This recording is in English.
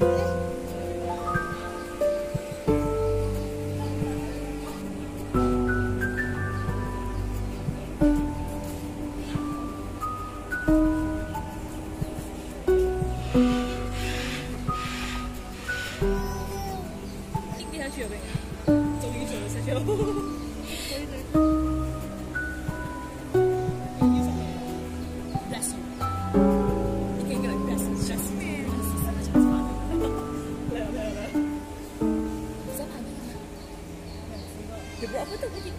Yeah.